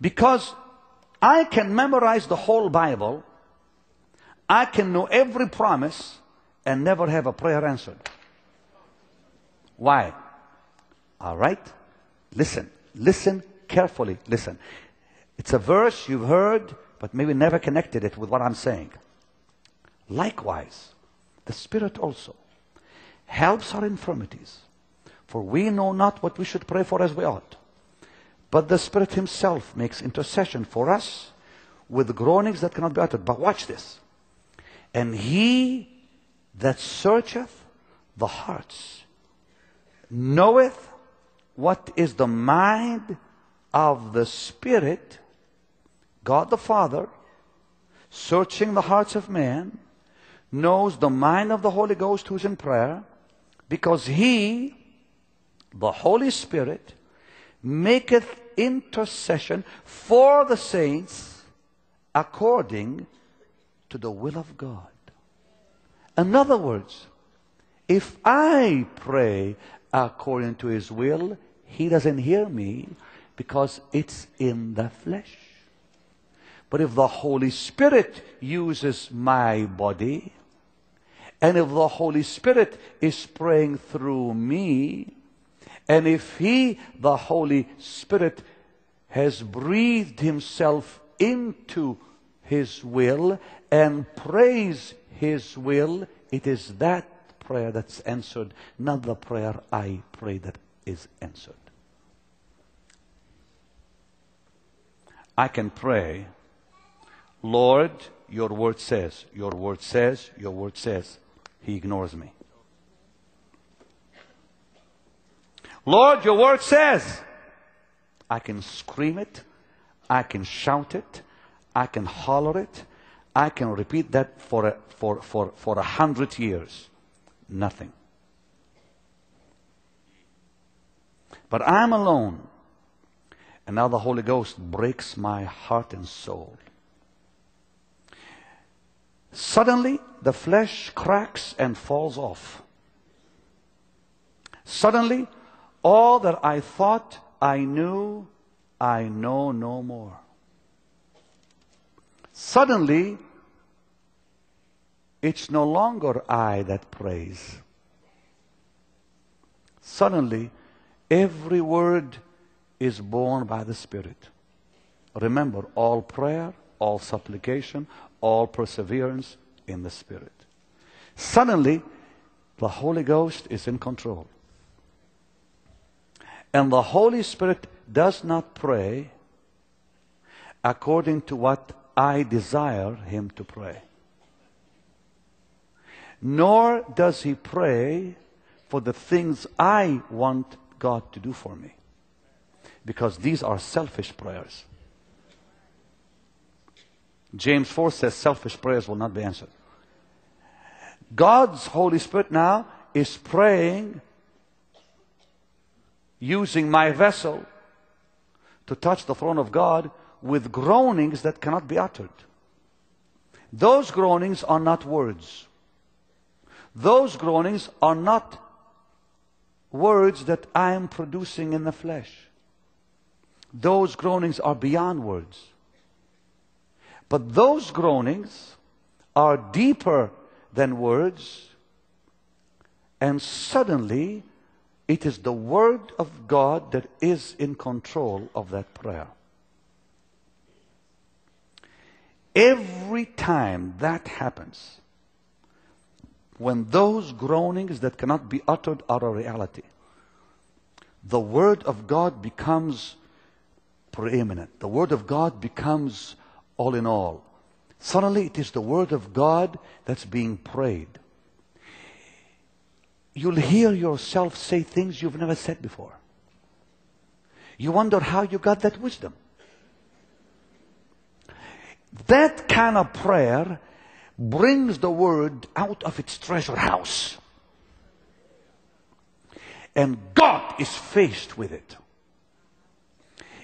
Because I can memorize the whole Bible, I can know every promise, and never have a prayer answered. Why? All right? Listen. Listen carefully. Listen. It's a verse you've heard, but maybe never connected it with what I'm saying. Likewise, the Spirit also helps our infirmities, for we know not what we should pray for as we ought. But the Spirit Himself makes intercession for us with groanings that cannot be uttered. But watch this. And He that searcheth the hearts knoweth what is the mind of the Spirit, God the Father, searching the hearts of man, knows the mind of the Holy Ghost who's in prayer, because He, the Holy Spirit, maketh intercession for the saints according to the will of God. In other words, if I pray according to His will, He doesn't hear me because it's in the flesh. But if the Holy Spirit uses my body, and if the Holy Spirit is praying through me, and if He, the Holy Spirit, has breathed Himself into His will and prays His will, it is that prayer that's answered, not the prayer I pray that is answered. I can pray, Lord, your word says, your word says, your word says. He ignores me. Lord, your word says. I can scream it. I can shout it. I can holler it. I can repeat that for a, for, for, for a hundred years. Nothing. But I'm alone. And now the Holy Ghost breaks my heart and soul. Suddenly, the flesh cracks and falls off. Suddenly, all that I thought I knew, I know no more. Suddenly, it's no longer I that prays. Suddenly, every word is born by the Spirit. Remember, all prayer, all supplication, all perseverance in the Spirit. Suddenly, the Holy Ghost is in control. And the Holy Spirit does not pray according to what I desire Him to pray. Nor does He pray for the things I want God to do for me. Because these are selfish prayers. James 4 says selfish prayers will not be answered. God's Holy Spirit now is praying using my vessel to touch the throne of God with groanings that cannot be uttered. Those groanings are not words. Those groanings are not words that I am producing in the flesh. Those groanings are beyond words. But those groanings are deeper than words, and suddenly it is the Word of God that is in control of that prayer. Every time that happens, when those groanings that cannot be uttered are a reality, the Word of God becomes preeminent. The Word of God becomes all in all. Suddenly it is the Word of God that's being prayed. You'll hear yourself say things you've never said before. You wonder how you got that wisdom. That kind of prayer brings the Word out of its treasure house. And God is faced with it.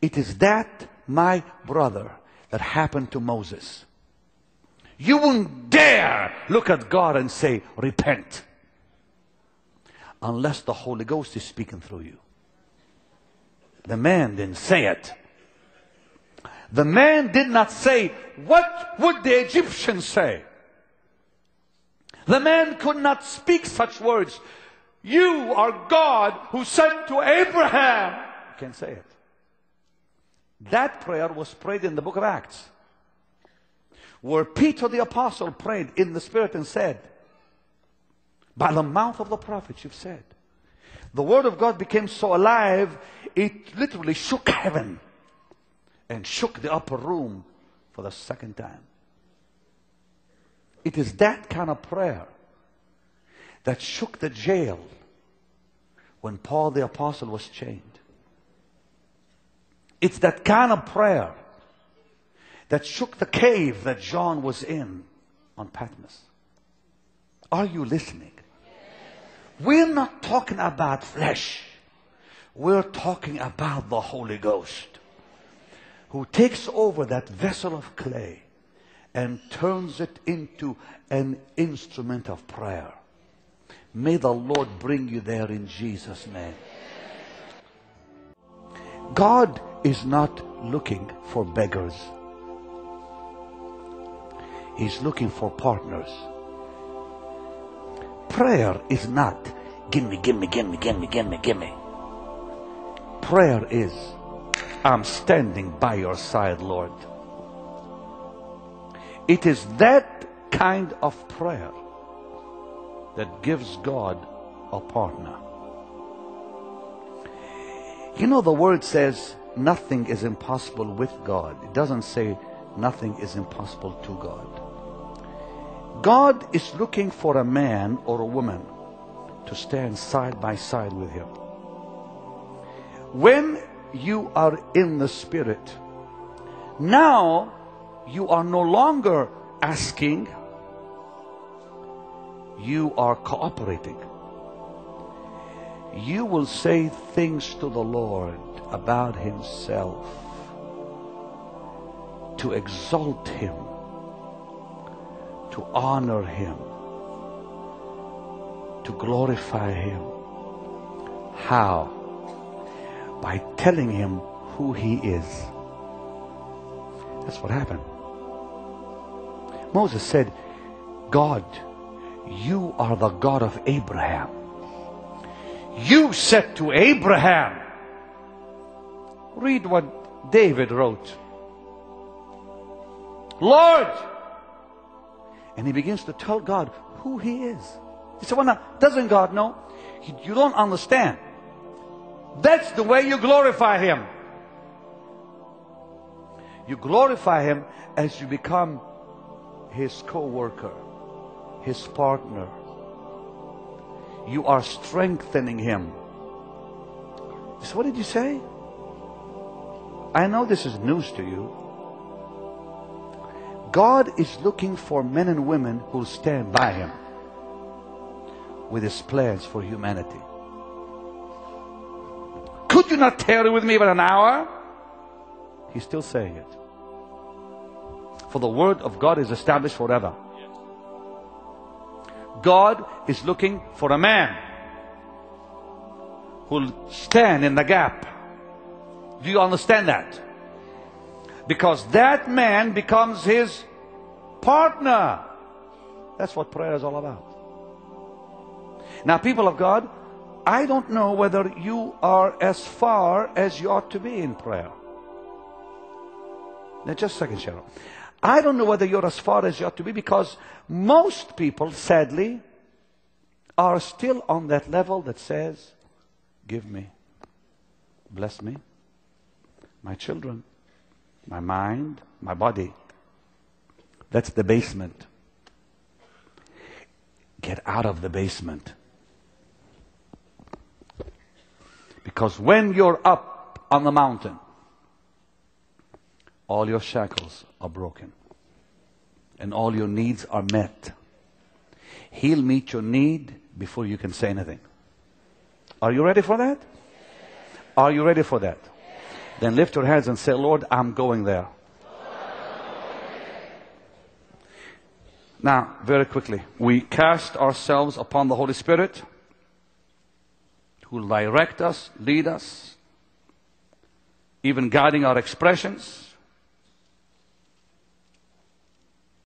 It is that, my brother, that happened to Moses. You wouldn't dare look at God and say, repent. Unless the Holy Ghost is speaking through you. The man didn't say it. The man did not say, What would the Egyptians say? The man could not speak such words. You are God who said to Abraham. You can't say it. That prayer was prayed in the book of Acts, where Peter the apostle prayed in the Spirit and said, By the mouth of the prophets, you've said. The word of God became so alive, it literally shook heaven and shook the upper room for the second time. It is that kind of prayer that shook the jail when Paul the apostle was chained. It's that kind of prayer that shook the cave that John was in on Patmos. Are you listening? We're not talking about flesh. We're talking about the Holy Ghost who takes over that vessel of clay and turns it into an instrument of prayer. May the Lord bring you there in Jesus' name. God is not looking for beggars. He's looking for partners. Prayer is not gimme, gimme, gimme, gimme, gimme, gimme. Prayer is I'm standing by your side, Lord. It is that kind of prayer that gives God a partner. You know, the word says nothing is impossible with God. It doesn't say nothing is impossible to God. God is looking for a man or a woman to stand side by side with him. When you are in the Spirit. Now you are no longer asking, you are cooperating. You will say things to the Lord about Himself to exalt Him, to honor Him, to glorify Him. How? by telling him who he is. That's what happened. Moses said, God, you are the God of Abraham. You said to Abraham, read what David wrote. Lord! And he begins to tell God who he is. He said, well now, doesn't God know? You don't understand. That's the way you glorify Him. You glorify Him as you become His co-worker, His partner. You are strengthening Him. So what did you say? I know this is news to you. God is looking for men and women who stand by Him with His plans for humanity. Could you not tarry with me but an hour? He's still saying it. For the word of God is established forever. God is looking for a man who'll stand in the gap. Do you understand that? Because that man becomes his partner. That's what prayer is all about. Now, people of God, I don't know whether you are as far as you ought to be in prayer. Now, just a second, Cheryl. I don't know whether you're as far as you ought to be because most people, sadly, are still on that level that says, Give me, bless me, my children, my mind, my body. That's the basement. Get out of the basement. Because when you're up on the mountain, all your shackles are broken and all your needs are met. He'll meet your need before you can say anything. Are you ready for that? Are you ready for that? Then lift your hands and say, Lord, I'm going there. Now, very quickly, we cast ourselves upon the Holy Spirit who will direct us, lead us, even guiding our expressions.